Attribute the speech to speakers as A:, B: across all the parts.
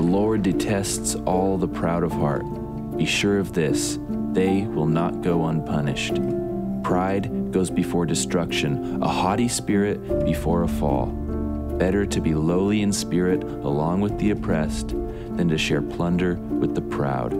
A: The Lord detests all the proud of heart. Be sure of this they will not go unpunished. Pride goes before destruction, a haughty spirit before a fall. Better to be lowly in spirit along with the oppressed than to share plunder with the proud.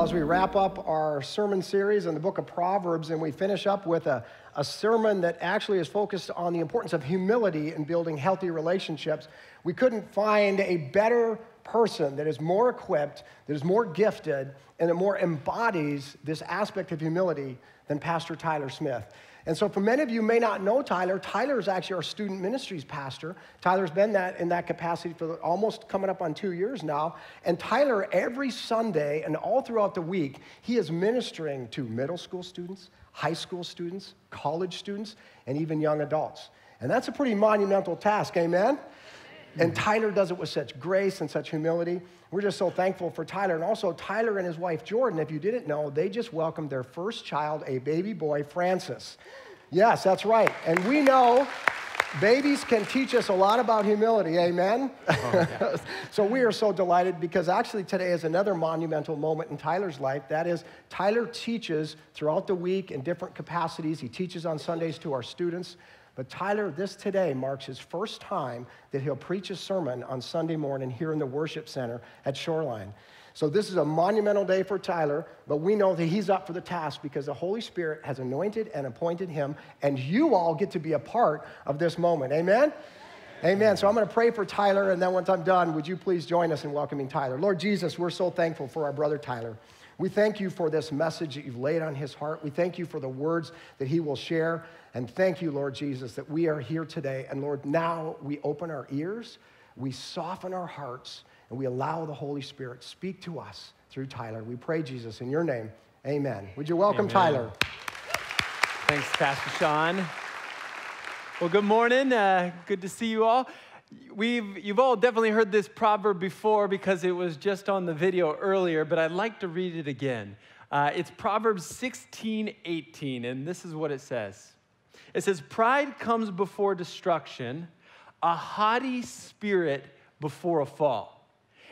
B: Well, as we wrap up our sermon series in the book of Proverbs, and we finish up with a, a sermon that actually is focused on the importance of humility in building healthy relationships, we couldn't find a better person that is more equipped, that is more gifted, and that more embodies this aspect of humility than Pastor Tyler Smith. And so, for many of you may not know Tyler, Tyler is actually our student ministries pastor. Tyler's been that in that capacity for almost coming up on two years now. And Tyler, every Sunday and all throughout the week, he is ministering to middle school students, high school students, college students, and even young adults. And that's a pretty monumental task, amen? And Tyler does it with such grace and such humility. We're just so thankful for Tyler. And also, Tyler and his wife, Jordan, if you didn't know, they just welcomed their first child, a baby boy, Francis. Yes, that's right. And we know babies can teach us a lot about humility, amen? Oh, yeah. so we are so delighted because actually today is another monumental moment in Tyler's life. That is, Tyler teaches throughout the week in different capacities. He teaches on Sundays to our students. But Tyler, this today marks his first time that he'll preach a sermon on Sunday morning here in the worship center at Shoreline. So this is a monumental day for Tyler, but we know that he's up for the task because the Holy Spirit has anointed and appointed him, and you all get to be a part of this moment. Amen? Amen. So I'm going to pray for Tyler, and then once I'm done, would you please join us in welcoming Tyler? Lord Jesus, we're so thankful for our brother Tyler. We thank you for this message that you've laid on his heart. We thank you for the words that he will share. And thank you, Lord Jesus, that we are here today. And Lord, now we open our ears, we soften our hearts, and we allow the Holy Spirit speak to us through Tyler. We pray, Jesus, in your name. Amen. Would you welcome Amen. Tyler?
C: Thanks, Pastor Sean. Well, good morning. Uh, good to see you all. We've, you've all definitely heard this proverb before because it was just on the video earlier, but I'd like to read it again. Uh, it's Proverbs 16, 18, and this is what it says it says, Pride comes before destruction, a haughty spirit before a fall.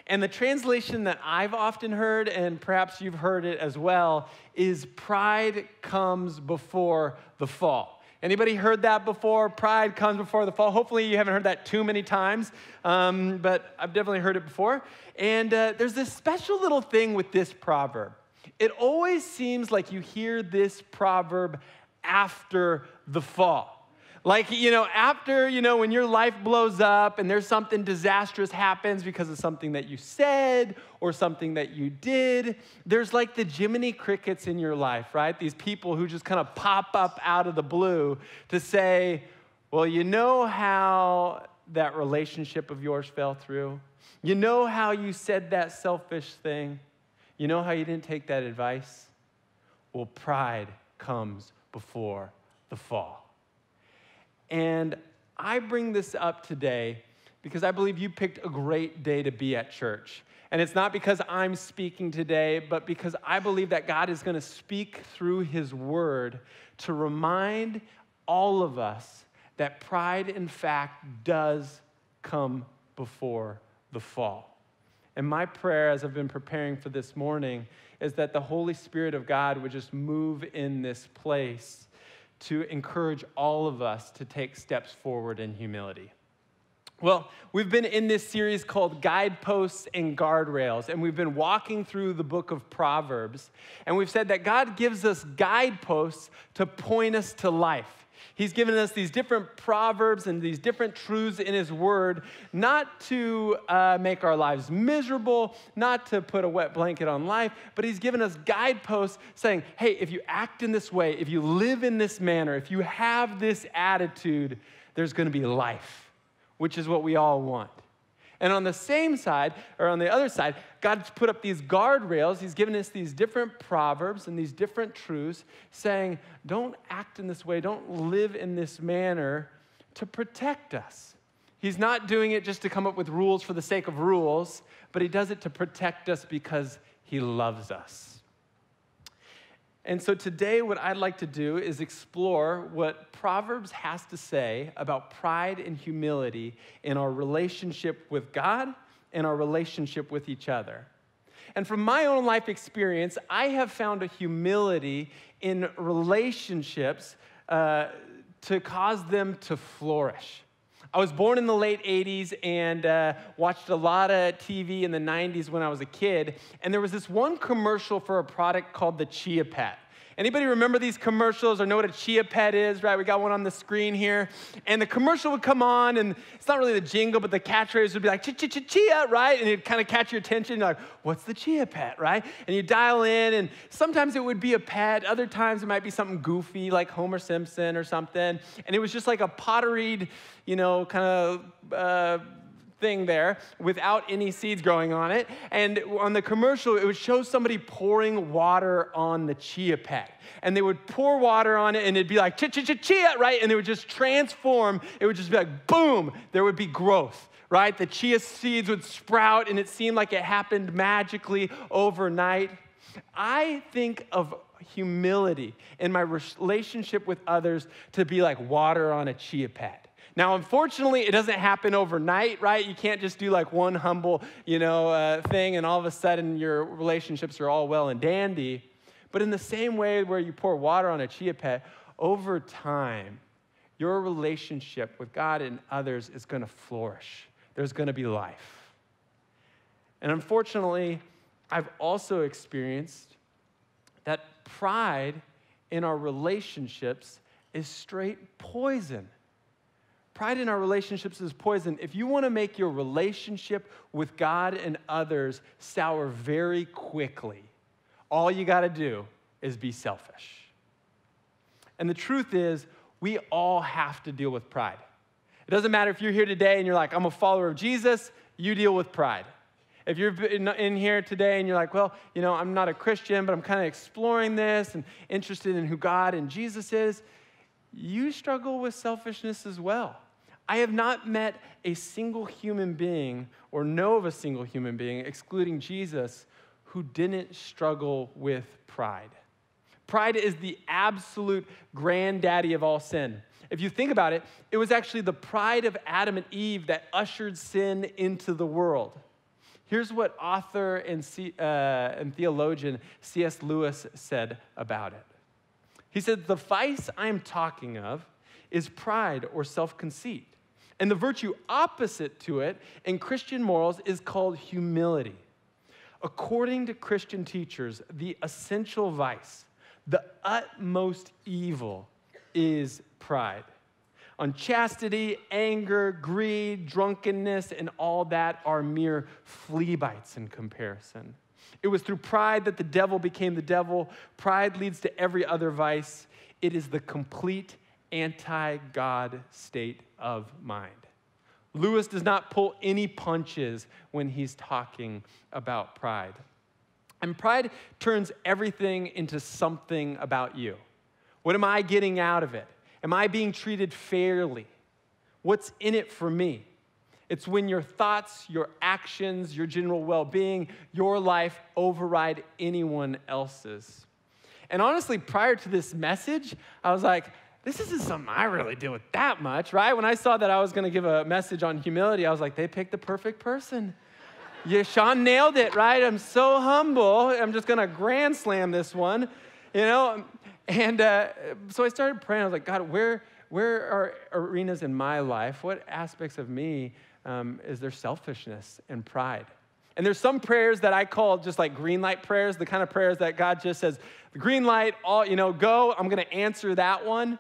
C: And the translation that I've often heard, and perhaps you've heard it as well, is pride comes before the fall. Anybody heard that before? Pride comes before the fall. Hopefully, you haven't heard that too many times, um, but I've definitely heard it before. And uh, there's this special little thing with this proverb. It always seems like you hear this proverb after the fall. Like, you know, after, you know, when your life blows up and there's something disastrous happens because of something that you said or something that you did, there's like the Jiminy Crickets in your life, right? These people who just kind of pop up out of the blue to say, well, you know how that relationship of yours fell through? You know how you said that selfish thing? You know how you didn't take that advice? Well, pride comes before the fall. And I bring this up today because I believe you picked a great day to be at church. And it's not because I'm speaking today, but because I believe that God is going to speak through His Word to remind all of us that pride, in fact, does come before the fall. And my prayer, as I've been preparing for this morning, is that the Holy Spirit of God would just move in this place to encourage all of us to take steps forward in humility. Well, we've been in this series called Guideposts and Guardrails, and we've been walking through the book of Proverbs. And we've said that God gives us guideposts to point us to life. He's given us these different proverbs and these different truths in His Word, not to uh, make our lives miserable, not to put a wet blanket on life, but He's given us guideposts saying, hey, if you act in this way, if you live in this manner, if you have this attitude, there's going to be life, which is what we all want. And on the same side, or on the other side, God's put up these guardrails. He's given us these different proverbs and these different truths saying, don't act in this way, don't live in this manner to protect us. He's not doing it just to come up with rules for the sake of rules, but He does it to protect us because He loves us. And so today, what I'd like to do is explore what Proverbs has to say about pride and humility in our relationship with God and our relationship with each other. And from my own life experience, I have found a humility in relationships uh, to cause them to flourish. I was born in the late 80s and uh, watched a lot of TV in the 90s when I was a kid. And there was this one commercial for a product called the Chia Pet. Anybody remember these commercials or know what a chia pet is, right? We got one on the screen here. And the commercial would come on, and it's not really the jingle, but the catchphrase would be like, chia, chia, chia, right? And it'd kind of catch your attention. Like, what's the chia pet, right? And you dial in, and sometimes it would be a pet. Other times it might be something goofy, like Homer Simpson or something. And it was just like a potteried, you know, kind of, uh, thing there without any seeds growing on it. And on the commercial, it would show somebody pouring water on the chia pet. And they would pour water on it and it'd be like, chia, chia, chia, chia, right? And it would just transform. It would just be like, boom, there would be growth, right? The chia seeds would sprout and it seemed like it happened magically overnight. I think of humility in my relationship with others to be like water on a chia pet. Now, unfortunately, it doesn't happen overnight, right? You can't just do like one humble, you know, uh, thing and all of a sudden your relationships are all well and dandy. But in the same way where you pour water on a chia pet, over time, your relationship with God and others is going to flourish. There's going to be life. And unfortunately, I've also experienced that pride in our relationships is straight poison. Pride in our relationships is poison. If you want to make your relationship with God and others sour very quickly, all you got to do is be selfish. And the truth is, we all have to deal with pride. It doesn't matter if you're here today and you're like, I'm a follower of Jesus, you deal with pride. If you're in here today and you're like, well, you know, I'm not a Christian, but I'm kind of exploring this and interested in who God and Jesus is, you struggle with selfishness as well. I have not met a single human being or know of a single human being, excluding Jesus, who didn't struggle with pride. Pride is the absolute granddaddy of all sin. If you think about it, it was actually the pride of Adam and Eve that ushered sin into the world. Here's what author and, C, uh, and theologian C.S. Lewis said about it. He said, The vice I'm talking of is pride or self conceit. And the virtue opposite to it in Christian morals is called humility. According to Christian teachers, the essential vice, the utmost evil, is pride. On chastity, anger, greed, drunkenness, and all that are mere flea bites in comparison. It was through pride that the devil became the devil. Pride leads to every other vice. It is the complete anti God state of mind. Lewis does not pull any punches when he's talking about pride. And pride turns everything into something about you. What am I getting out of it? Am I being treated fairly? What's in it for me? It's when your thoughts, your actions, your general well being, your life override anyone else's. And honestly, prior to this message, I was like, this isn't something I really deal with that much, right? When I saw that I was going to give a message on humility, I was like, they picked the perfect person. Yeah, Sean nailed it, right? I'm so humble. I'm just going to grand slam this one, you know? And uh, so I started praying. I was like, God, where, where are arenas in my life? What aspects of me um, is there selfishness and pride? And there's some prayers that I call just like green light prayers, the kind of prayers that God just says, the green light, all, you know, go, I'm gonna answer that one.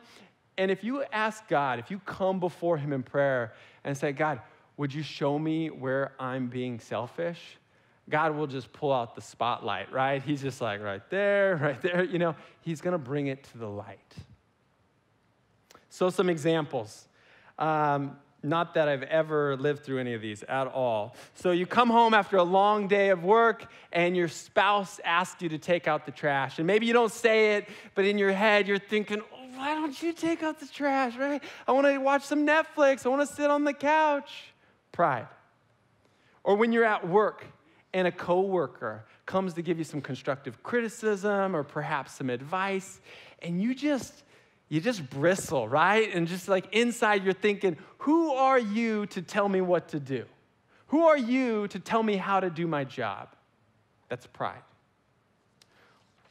C: And if you ask God, if you come before Him in prayer and say, God, would you show me where I'm being selfish? God will just pull out the spotlight, right? He's just like, right there, right there. You know, He's gonna bring it to the light. So, some examples. Um, not that I've ever lived through any of these at all. So you come home after a long day of work and your spouse asks you to take out the trash. And maybe you don't say it, but in your head you're thinking, oh, why don't you take out the trash, right? I want to watch some Netflix. I want to sit on the couch. Pride. Or when you're at work and a coworker comes to give you some constructive criticism or perhaps some advice, and you just you just bristle, right? And just like inside you're thinking, who are you to tell me what to do? Who are you to tell me how to do my job? That's pride.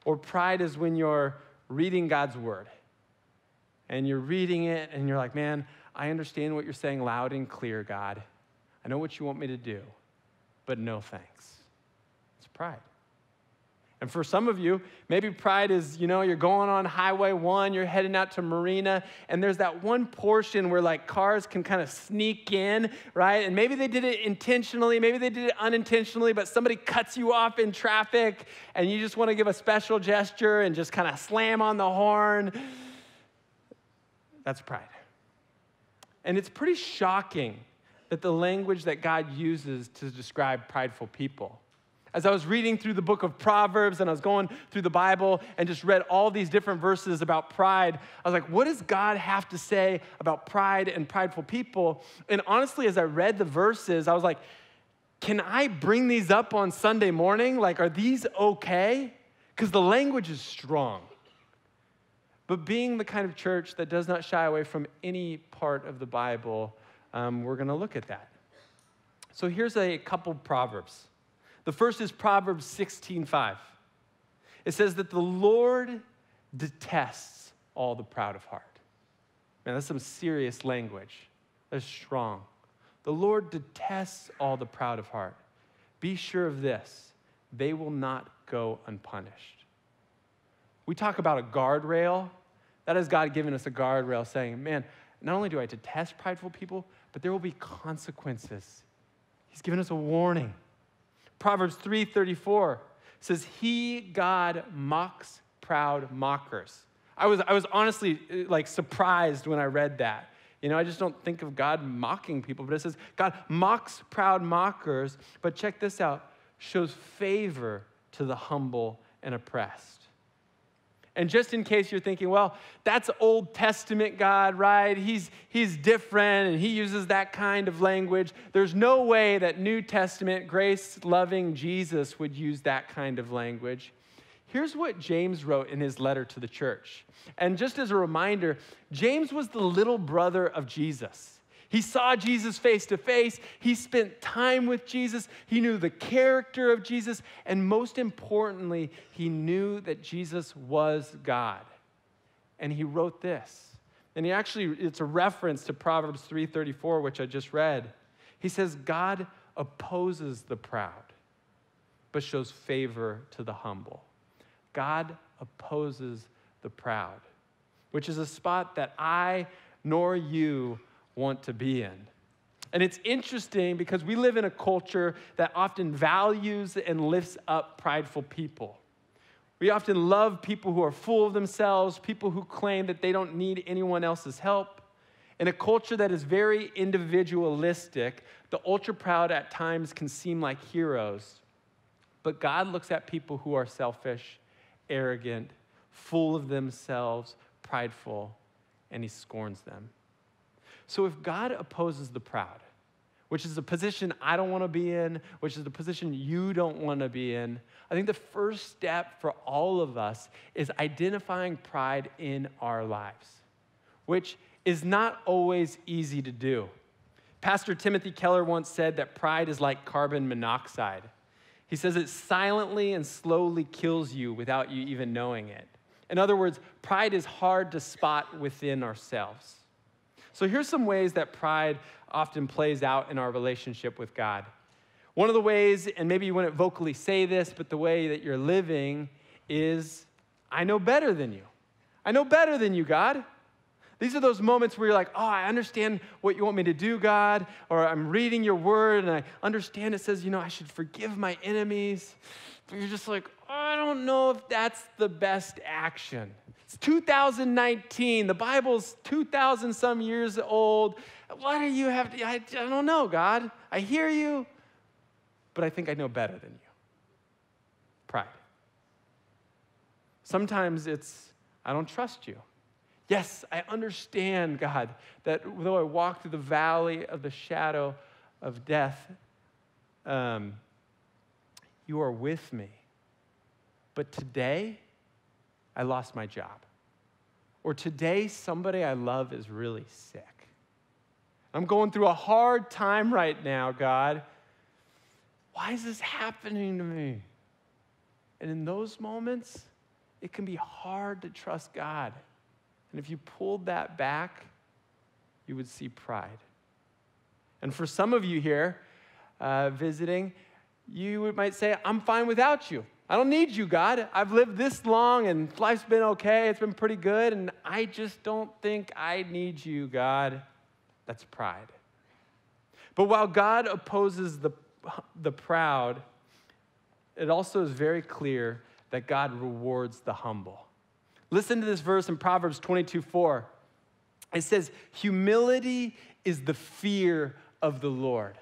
C: Or pride is when you're reading God's word and you're reading it and you're like, man, I understand what you're saying loud and clear, God. I know what you want me to do, but no thanks. It's pride. And for some of you, maybe pride is, you know, you're going on Highway 1, you're heading out to Marina, and there's that one portion where like cars can kind of sneak in, right? And maybe they did it intentionally, maybe they did it unintentionally, but somebody cuts you off in traffic and you just want to give a special gesture and just kind of slam on the horn. That's pride. And it's pretty shocking that the language that God uses to describe prideful people as I was reading through the book of Proverbs and I was going through the Bible and just read all these different verses about pride, I was like, what does God have to say about pride and prideful people? And honestly, as I read the verses, I was like, can I bring these up on Sunday morning? Like, are these okay? Because the language is strong. But being the kind of church that does not shy away from any part of the Bible, um, we're going to look at that. So here's a couple proverbs. The first is Proverbs 16:5. It says that the Lord detests all the proud of heart. Man, that's some serious language. That's strong. The Lord detests all the proud of heart. Be sure of this they will not go unpunished. We talk about a guardrail. That is God giving us a guardrail saying, man, not only do I detest prideful people, but there will be consequences. He's given us a warning. Proverbs 3:34 says, "He God mocks proud mockers." I was, I was honestly uh, like surprised when I read that. You know, I just don't think of God mocking people, but it says God mocks proud mockers, but check this out, shows favor to the humble and oppressed. And just in case you're thinking, well, that's Old Testament God, right? He's, he's different and he uses that kind of language. There's no way that New Testament, grace loving Jesus would use that kind of language. Here's what James wrote in his letter to the church. And just as a reminder, James was the little brother of Jesus. He saw Jesus face to face. He spent time with Jesus. He knew the character of Jesus. And most importantly, he knew that Jesus was God. And he wrote this. And he actually, it's a reference to Proverbs 3:34, which I just read. He says, God opposes the proud, but shows favor to the humble. God opposes the proud, which is a spot that I nor you want to be in. And it's interesting because we live in a culture that often values and lifts up prideful people. We often love people who are full of themselves, people who claim that they don't need anyone else's help. In a culture that is very individualistic, the ultra proud at times can seem like heroes. But God looks at people who are selfish, arrogant, full of themselves, prideful, and He scorns them. So if God opposes the proud, which is a position I don't want to be in, which is the position you don't want to be in, I think the first step for all of us is identifying pride in our lives, which is not always easy to do. Pastor Timothy Keller once said that pride is like carbon monoxide. He says it silently and slowly kills you without you even knowing it. In other words, pride is hard to spot within ourselves. So here's some ways that pride often plays out in our relationship with God. One of the ways, and maybe you wouldn't vocally say this, but the way that you're living is I know better than you. I know better than you, God. These are those moments where you're like, oh, I understand what you want me to do, God, or I'm reading your word and I understand it says, you know, I should forgive my enemies. But you're just like, don't know if that's the best action. It's 2019. The Bible's 2,000 some years old. Why do you have to? I, I don't know, God. I hear you, but I think I know better than you. Pride. Sometimes it's, I don't trust you. Yes, I understand, God, that though I walk through the valley of the shadow of death, um, you are with me. But today I lost my job. Or today somebody I love is really sick. I'm going through a hard time right now, God. Why is this happening to me? And in those moments, it can be hard to trust God. And if you pulled that back, you would see pride. And for some of you here uh, visiting, you might say, I'm fine without you. I don't need you, God. I've lived this long and life's been okay. It's been pretty good. And I just don't think I need you, God. That's pride. But while God opposes the, the proud, it also is very clear that God rewards the humble. Listen to this verse in Proverbs 22 4. It says, Humility is the fear of the Lord.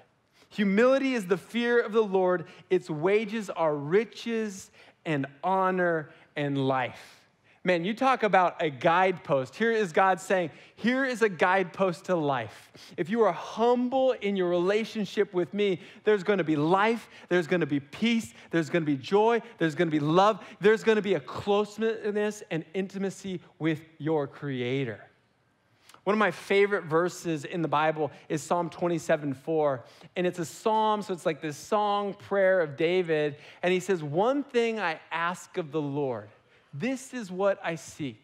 C: Humility is the fear of the Lord. Its wages are riches and honor and life. Man, you talk about a guidepost. Here is God saying, Here is a guidepost to life. If you are humble in your relationship with me, there's going to be life, there's going to be peace, there's going to be joy, there's going to be love, there's going to be a closeness and intimacy with your Creator. One of my favorite verses in the Bible is Psalm 27 4. And it's a psalm, so it's like this song prayer of David. And he says, One thing I ask of the Lord this is what I seek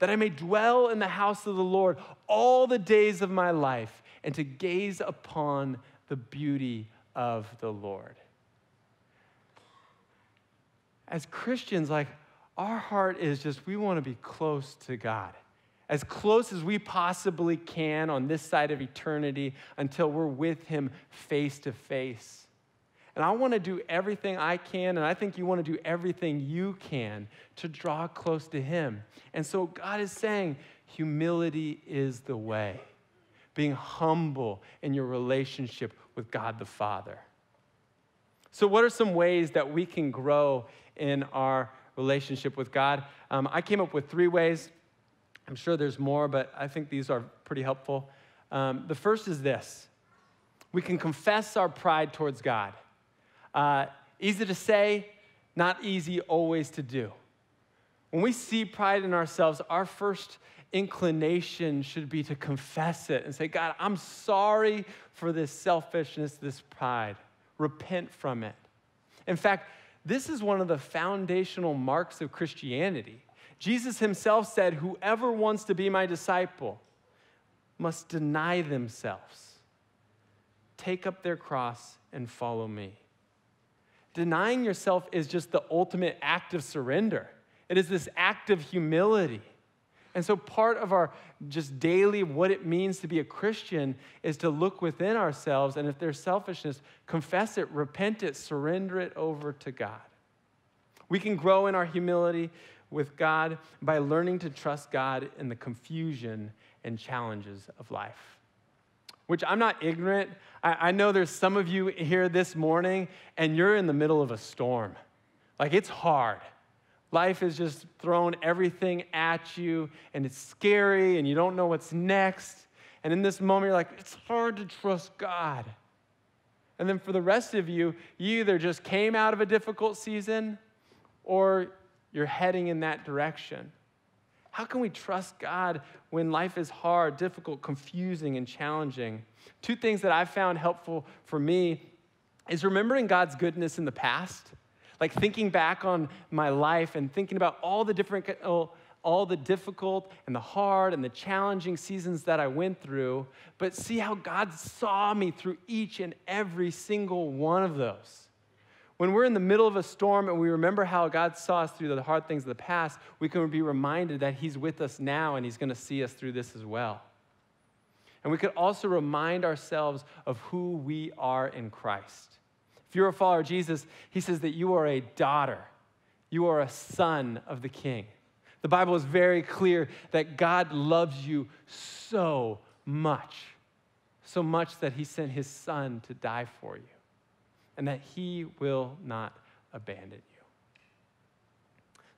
C: that I may dwell in the house of the Lord all the days of my life and to gaze upon the beauty of the Lord. As Christians, like, our heart is just, we want to be close to God, as close as we possibly can on this side of eternity until we're with Him face to face. And I want to do everything I can, and I think you want to do everything you can to draw close to Him. And so God is saying, humility is the way, being humble in your relationship with God the Father. So, what are some ways that we can grow in our relationship with God? Um, I came up with three ways. I'm sure there's more, but I think these are pretty helpful. Um, the first is this we can confess our pride towards God. Uh, easy to say, not easy always to do. When we see pride in ourselves, our first inclination should be to confess it and say, God, I'm sorry for this selfishness, this pride. Repent from it. In fact, this is one of the foundational marks of Christianity. Jesus himself said, Whoever wants to be my disciple must deny themselves, take up their cross, and follow me. Denying yourself is just the ultimate act of surrender. It is this act of humility. And so, part of our just daily what it means to be a Christian is to look within ourselves, and if there's selfishness, confess it, repent it, surrender it over to God. We can grow in our humility with God by learning to trust God in the confusion and challenges of life which I'm not ignorant. I, I, know there's some of you here this morning and you're in the middle of a storm. Like it's hard. Life has just thrown everything at you and it's scary and you don't know what's next. And in this moment, you're like, it's hard to trust God. And then for the rest of you, you either just came out of a difficult season or you're heading in that direction. How can we trust God when life is hard, difficult, confusing, and challenging? Two things that I've found helpful for me is remembering God's goodness in the past, like thinking back on my life and thinking about all the different all the difficult and the hard and the challenging seasons that I went through, but see how God saw me through each and every single one of those. When we're in the middle of a storm and we remember how God saw us through the hard things of the past, we can be reminded that He's with us now and He's going to see us through this as well. And we could also remind ourselves of who we are in Christ. If you're a follower of Jesus, He says that you are a daughter, you are a son of the King. The Bible is very clear that God loves you so much, so much that He sent His Son to die for you and that He will not abandon you.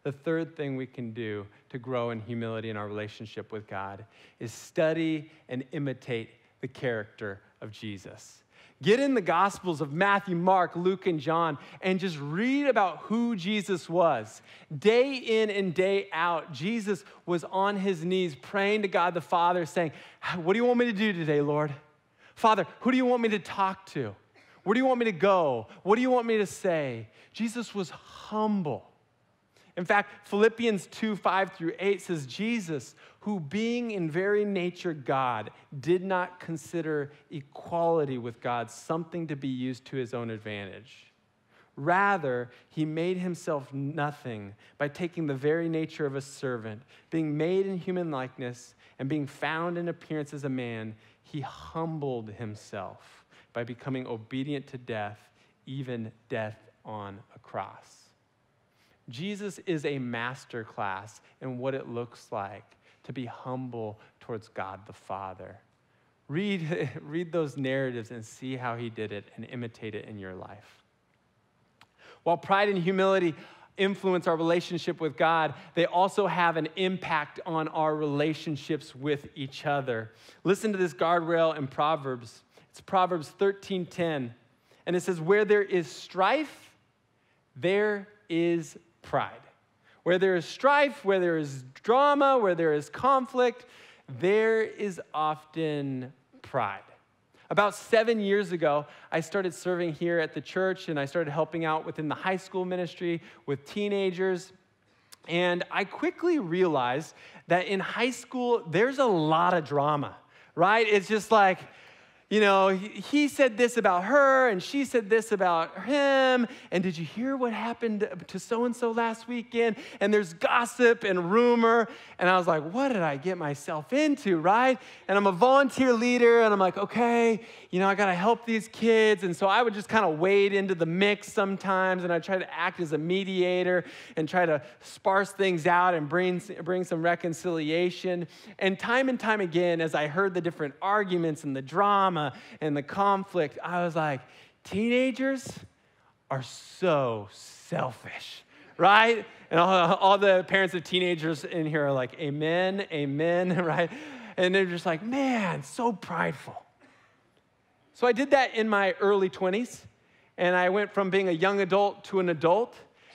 C: The third thing we can do to grow in humility in our relationship with God is study and imitate the character of Jesus. Get in the Gospels of Matthew, Mark, Luke, and John and just read about who Jesus was. Day in and day out, Jesus was on his knees praying to God the Father, saying, What do you want me to do today, Lord? Father, who do you want me to talk to? Where do you want me to go? What do you want me to say? Jesus was humble. In fact, Philippians 2 5 through 8 says, Jesus, who being in very nature God, did not consider equality with God something to be used to his own advantage. Rather, he made himself nothing by taking the very nature of a servant, being made in human likeness, and being found in appearance as a man, he humbled himself by becoming obedient to death, even death on a cross. Jesus is a master class in what it looks like to be humble towards God the Father. Read, read those narratives and see how he did it and imitate it in your life. While pride and humility influence our relationship with God, they also have an impact on our relationships with each other. Listen to this guardrail in Proverbs. It's Proverbs 13:10. And it says, Where there is strife, there is pride. Where there is strife, where there is drama, where there is conflict, there is often pride. About seven years ago, I started serving here at the church and I started helping out within the high school ministry with teenagers. And I quickly realized that in high school, there's a lot of drama, right? It's just like, you know, he said this about her and she said this about him. And did you hear what happened to so and so last weekend? And there's gossip and rumor. And I was like, what did I get myself into, right? And I'm a volunteer leader and I'm like, okay, you know, I got to help these kids. And so I would just kind of wade into the mix sometimes and I try to act as a mediator and try to sparse things out and bring, bring some reconciliation. And time and time again, as I heard the different arguments and the drama, drama and the conflict, I was like, teenagers are so selfish, right? And all, all the parents of teenagers in here are like, amen, amen, right? And they're just like, man, so prideful. So I did that in my early 20s, and I went from being a young adult to an adult.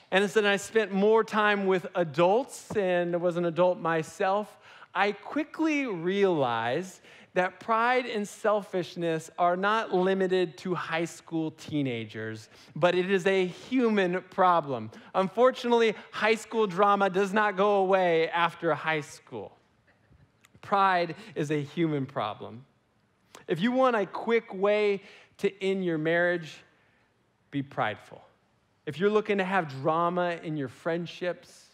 C: And then I spent more time with adults and was an adult myself. I quickly realized that pride and selfishness are not limited to high school teenagers, but it is a human problem. Unfortunately, high school drama does not go away after high school. Pride is a human problem. If you want a quick way to end your marriage, be prideful. If you're looking to have drama in your friendships,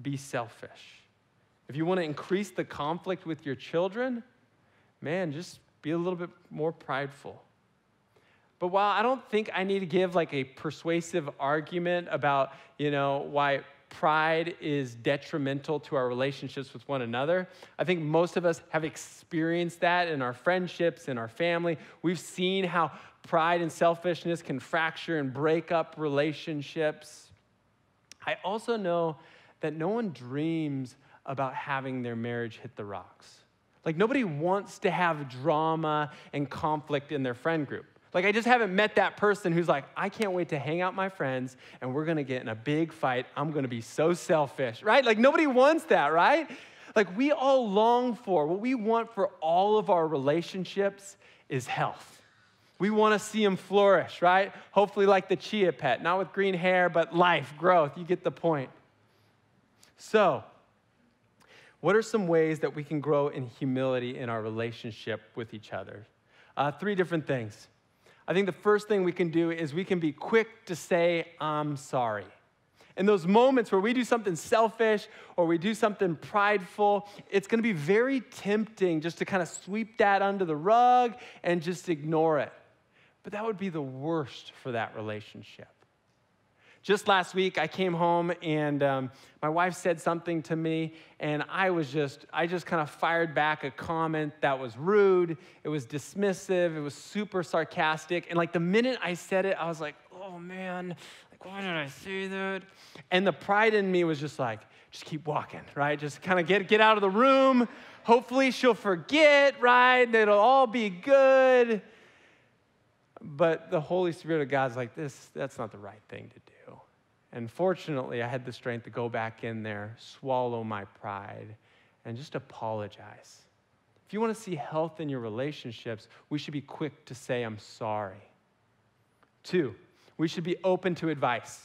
C: be selfish. If you want to increase the conflict with your children, man, just be a little bit more prideful. But while I don't think I need to give like a persuasive argument about, you know, why pride is detrimental to our relationships with one another, I think most of us have experienced that in our friendships, in our family. We've seen how pride and selfishness can fracture and break up relationships. I also know that no one dreams about having their marriage hit the rocks. Like, nobody wants to have drama and conflict in their friend group. Like, I just haven't met that person who's like, I can't wait to hang out my friends and we're gonna get in a big fight. I'm gonna be so selfish, right? Like, nobody wants that, right? Like, we all long for, what we want for all of our relationships is health. We wanna see them flourish, right? Hopefully, like the chia pet, not with green hair, but life, growth. You get the point. So, what are some ways that we can grow in humility in our relationship with each other? Uh, three different things. I think the first thing we can do is we can be quick to say, I'm sorry. In those moments where we do something selfish or we do something prideful, it's gonna be very tempting just to kind of sweep that under the rug and just ignore it. But that would be the worst for that relationship. Just last week, I came home and um, my wife said something to me, and I was just, I just kind of fired back a comment that was rude, it was dismissive, it was super sarcastic. And like the minute I said it, I was like, oh man, like, why did I say that? And the pride in me was just like, just keep walking, right? Just kind of get, get out of the room. Hopefully she'll forget, right? And it'll all be good. But the Holy Spirit of God's like, this, that's not the right thing to do. And fortunately, I had the strength to go back in there, swallow my pride, and just apologize. If you want to see health in your relationships, we should be quick to say, I'm sorry. Two, we should be open to advice.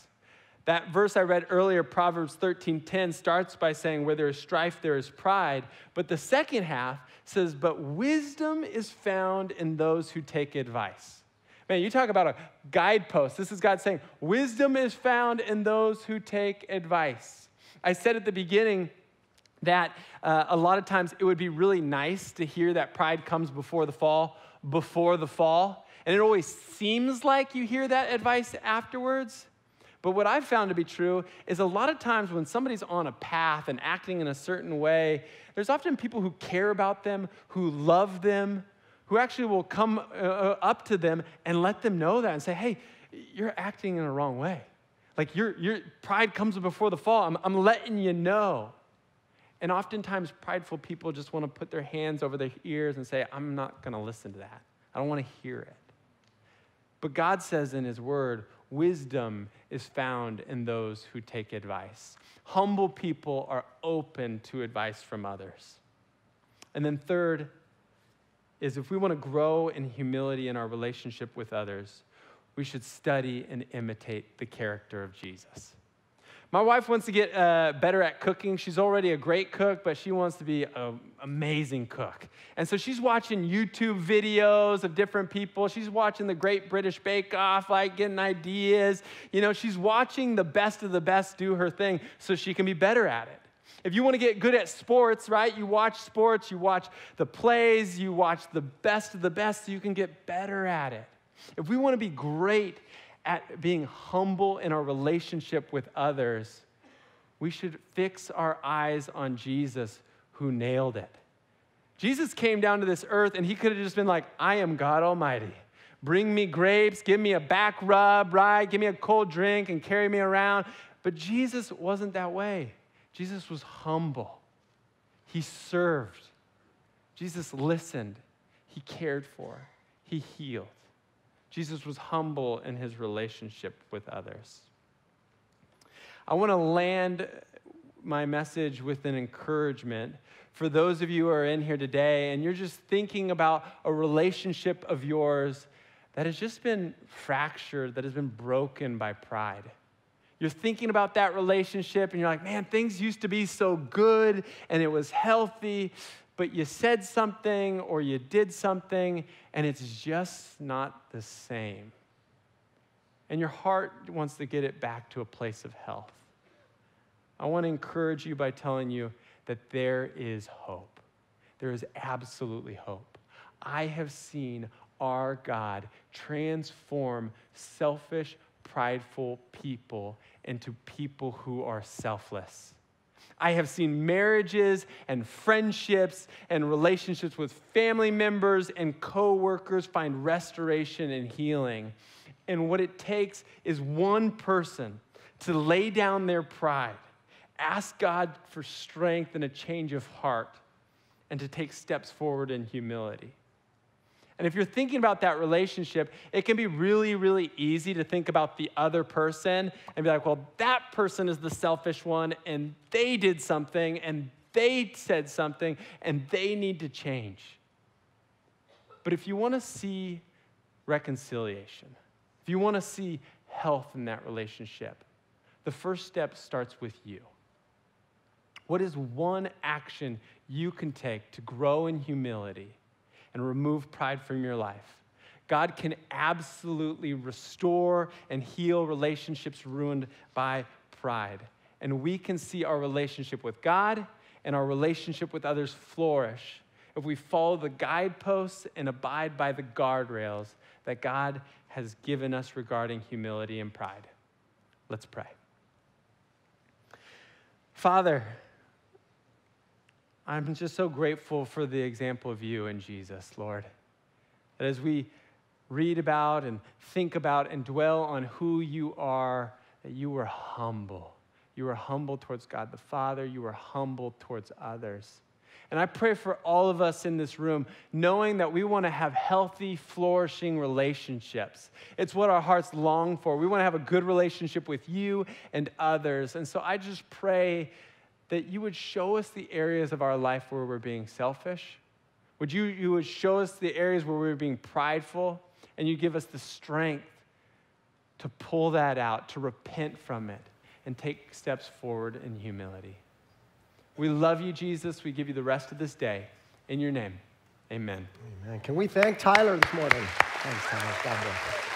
C: That verse I read earlier, Proverbs 13:10, starts by saying, Where there is strife, there is pride. But the second half says, But wisdom is found in those who take advice. Man, you talk about a guidepost. This is God saying, Wisdom is found in those who take advice. I said at the beginning that uh, a lot of times it would be really nice to hear that pride comes before the fall, before the fall. And it always seems like you hear that advice afterwards. But what I've found to be true is a lot of times when somebody's on a path and acting in a certain way, there's often people who care about them, who love them, who actually will come uh, uh, up to them and let them know that and say, hey, you're acting in a wrong way. Like your, your pride comes before the fall. I'm, I'm letting you know. And oftentimes, prideful people just want to put their hands over their ears and say, I'm not going to listen to that. I don't want to hear it. But God says in His Word, wisdom is found in those who take advice. Humble people are open to advice from others. And then, third, is if we want to grow in humility in our relationship with others, we should study and imitate the character of Jesus. My wife wants to get uh, better at cooking. She's already a great cook, but she wants to be an amazing cook. And so she's watching YouTube videos of different people. She's watching the Great British Bake Off, like getting ideas. You know, she's watching the best of the best do her thing so she can be better at it. If you want to get good at sports, right, you watch sports, you watch the plays, you watch the best of the best so you can get better at it. If we want to be great at being humble in our relationship with others, we should fix our eyes on Jesus who nailed it. Jesus came down to this earth and he could have just been like, I am God Almighty. Bring me grapes, give me a back rub, right? Give me a cold drink and carry me around. But Jesus wasn't that way. Jesus was humble. He served. Jesus listened. He cared for. He healed. Jesus was humble in his relationship with others. I want to land my message with an encouragement for those of you who are in here today and you're just thinking about a relationship of yours that has just been fractured, that has been broken by pride. You're thinking about that relationship and you're like, man, things used to be so good and it was healthy, but you said something or you did something and it's just not the same. And your heart wants to get it back to a place of health. I want to encourage you by telling you that there is hope. There is absolutely hope. I have seen our God transform selfish, prideful people into people who are selfless. I have seen marriages and friendships and relationships with family members and coworkers find restoration and healing. And what it takes is one person to lay down their pride, ask God for strength and a change of heart, and to take steps forward in humility. And if you're thinking about that relationship, it can be really, really easy to think about the other person and be like, well, that person is the selfish one, and they did something, and they said something, and they need to change. But if you want to see reconciliation, if you want to see health in that relationship, the first step starts with you. What is one action you can take to grow in humility? And remove pride from your life. God can absolutely restore and heal relationships ruined by pride. And we can see our relationship with God and our relationship with others flourish if we follow the guideposts and abide by the guardrails that God has given us regarding humility and pride. Let's pray. Father, I'm just so grateful for the example of you and Jesus, Lord. That as we read about and think about and dwell on who you are, that you were humble. You were humble towards God the Father, you were humble towards others. And I pray for all of us in this room, knowing that we want to have healthy, flourishing relationships. It's what our hearts long for. We want to have a good relationship with you and others. And so I just pray that you would show us the areas of our life where we're being selfish. Would you, you would show us the areas where we're being prideful, and you give us the strength to pull that out, to repent from it, and take steps forward in humility. We love you, Jesus. We give you the rest of this day. In your name, amen.
B: Amen. Can we thank Tyler this morning? Thanks, Tyler. God bless.